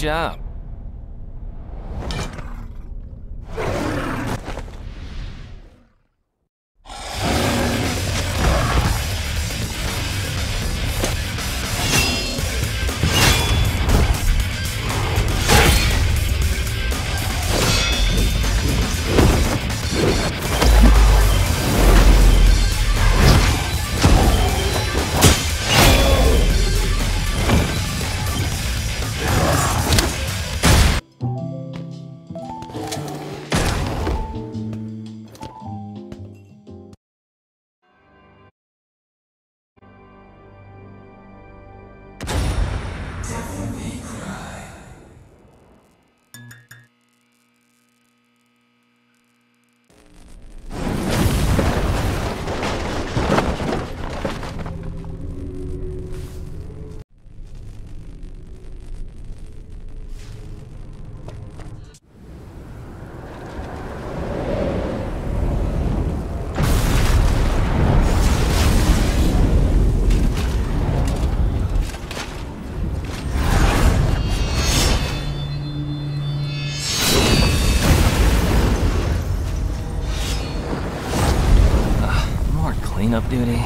job. More cleanup duty.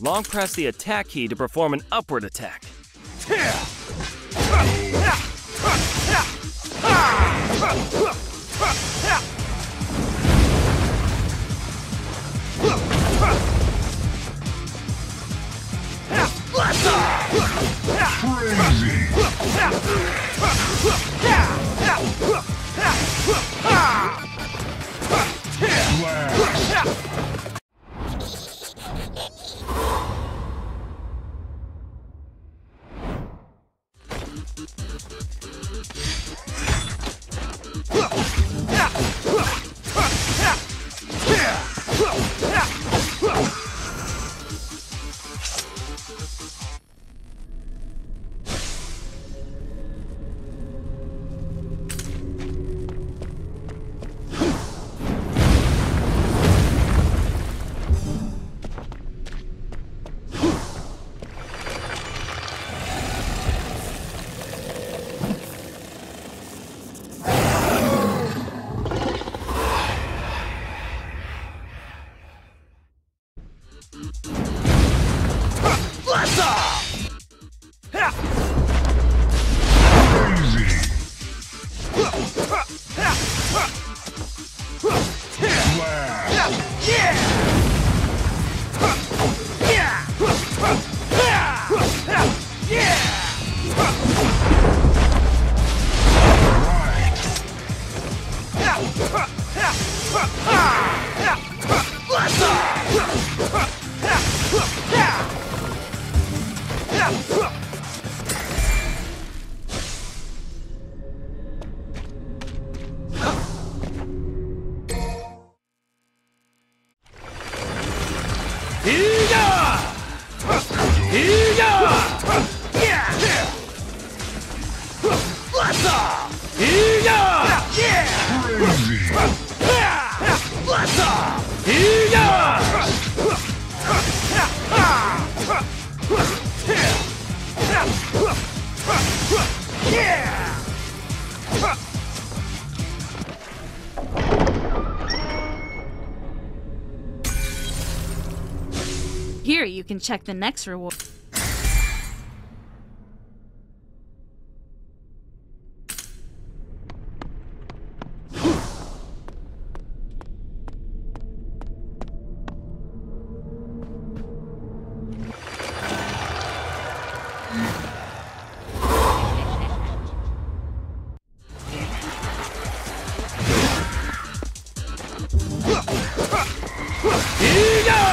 Long press the attack key to perform an upward attack. Ребят! Here you can check the next reward. Higa!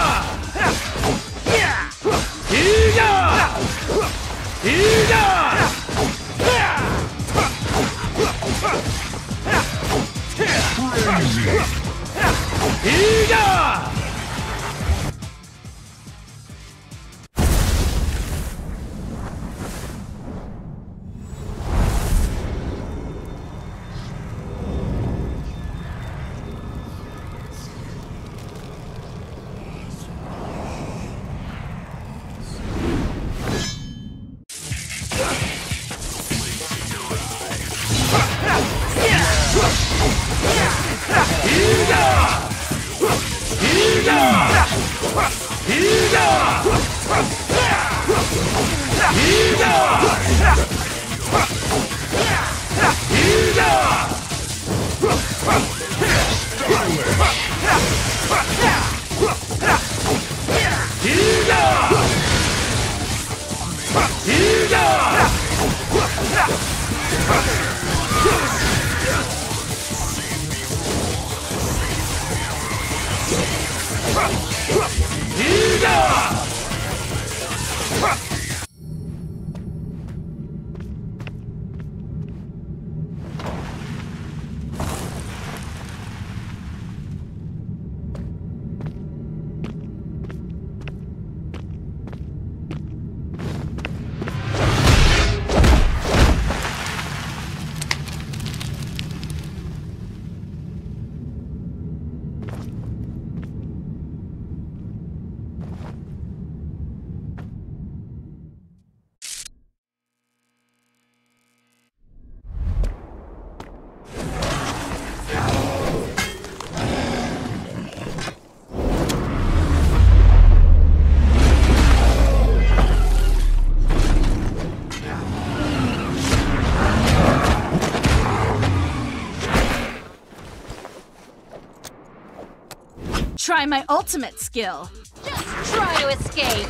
Try my ultimate skill. Just try to escape.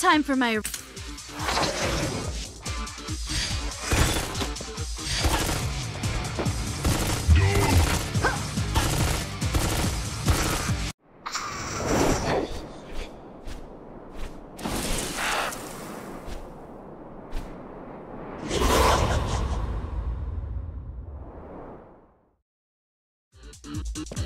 Time for my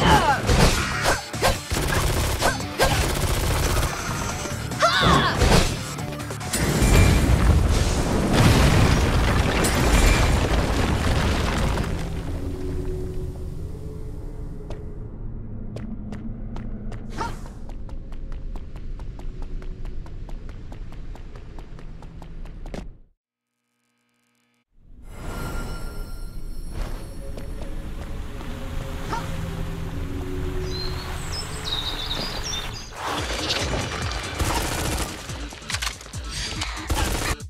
Yeah!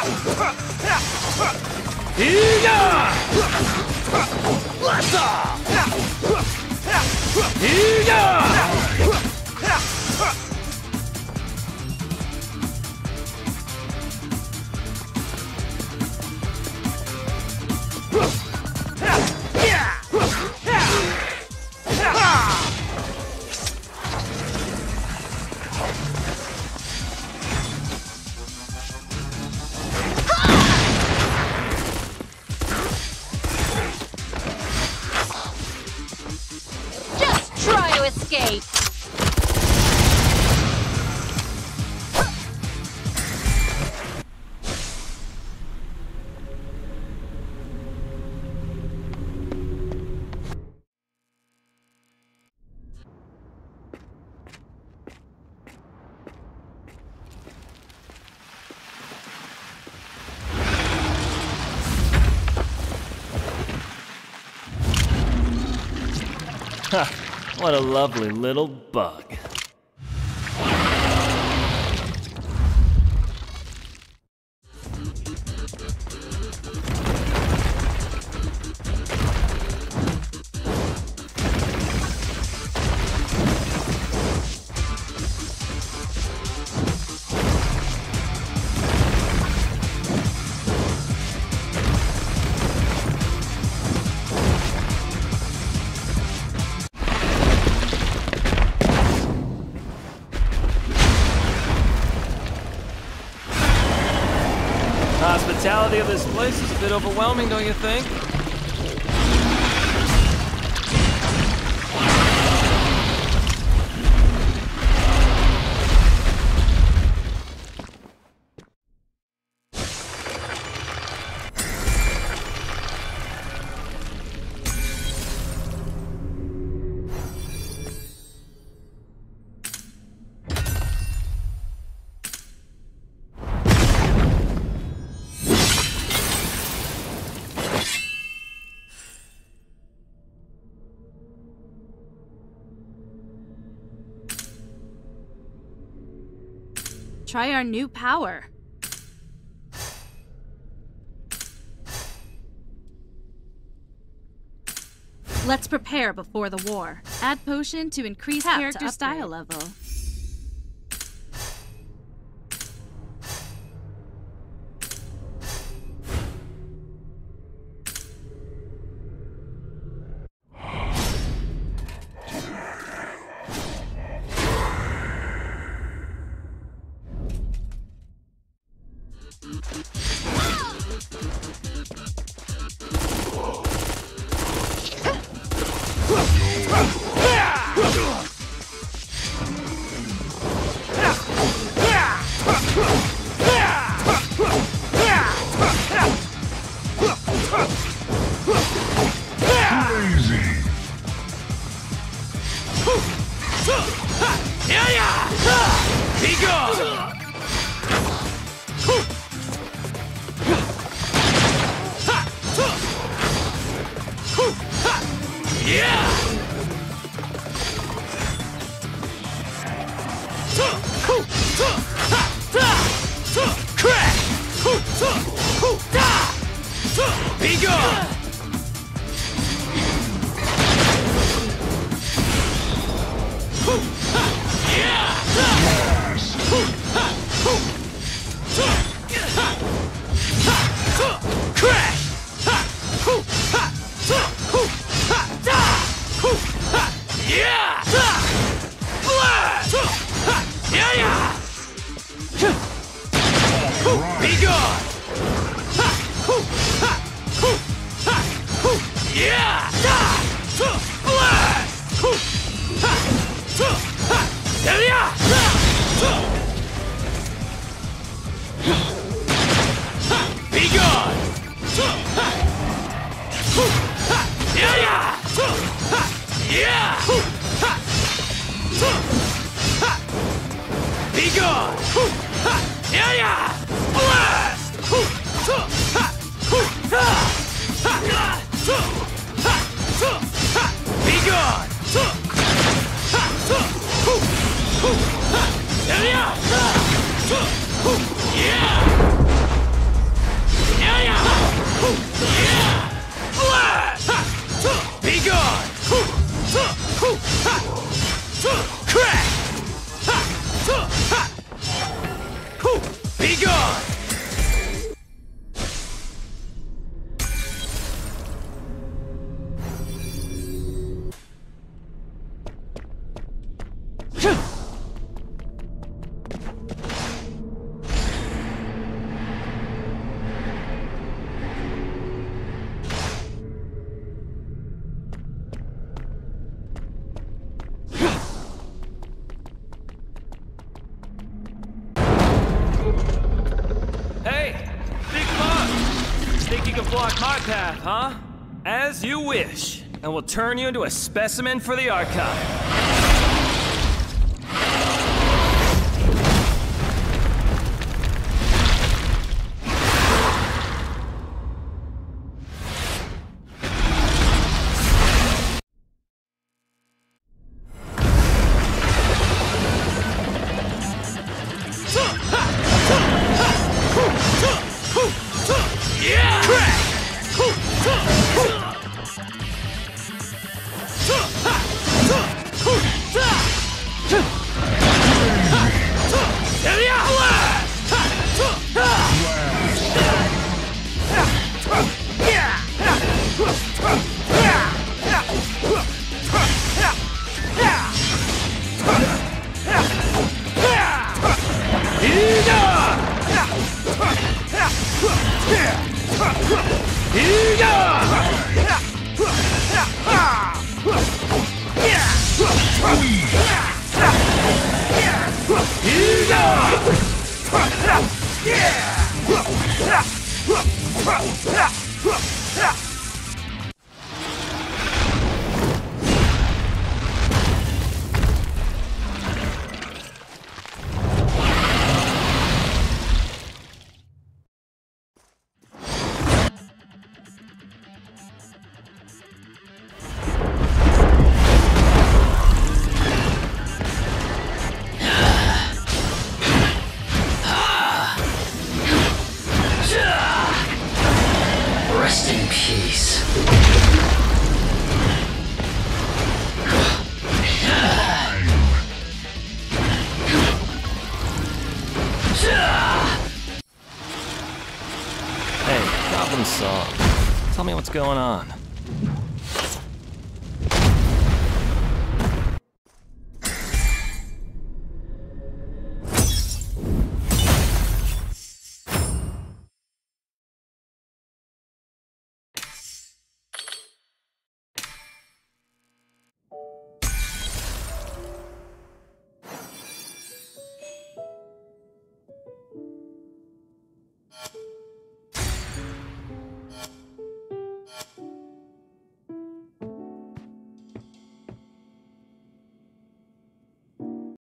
Crazy. Just to escape. What a lovely little bug. Hospitality of this place is a bit overwhelming, don't you think? Try our new power. Let's prepare before the war. Add potion to increase Tap character upgrade. style level. Yeah! can block my path, huh? As you wish, and we'll turn you into a specimen for the Archive.